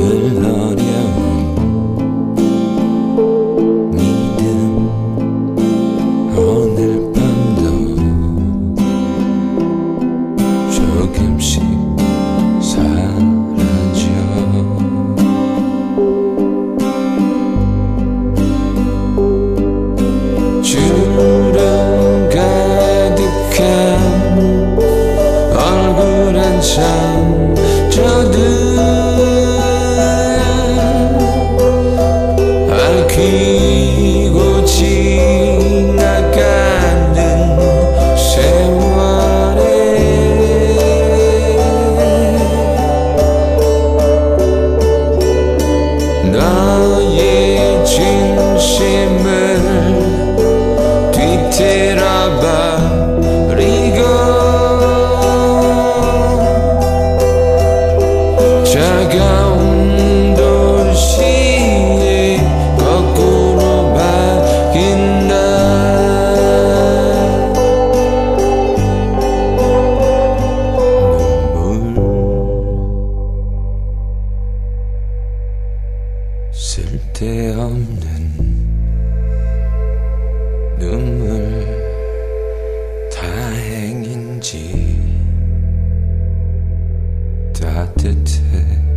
Hello. cheese. day.